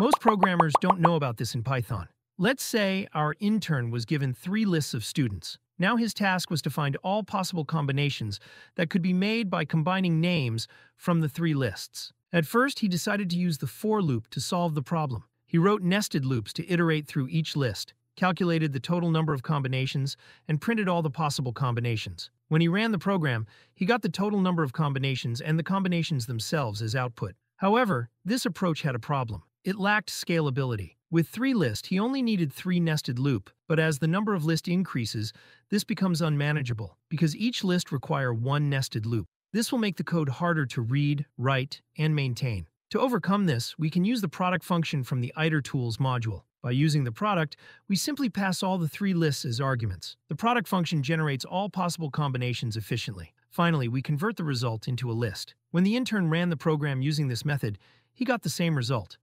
Most programmers don't know about this in Python. Let's say our intern was given three lists of students. Now his task was to find all possible combinations that could be made by combining names from the three lists. At first, he decided to use the for loop to solve the problem. He wrote nested loops to iterate through each list, calculated the total number of combinations, and printed all the possible combinations. When he ran the program, he got the total number of combinations and the combinations themselves as output. However, this approach had a problem. It lacked scalability. With three list, he only needed three nested loop, but as the number of list increases, this becomes unmanageable because each list require one nested loop. This will make the code harder to read, write, and maintain. To overcome this, we can use the product function from the itertools module. By using the product, we simply pass all the three lists as arguments. The product function generates all possible combinations efficiently. Finally, we convert the result into a list. When the intern ran the program using this method, he got the same result.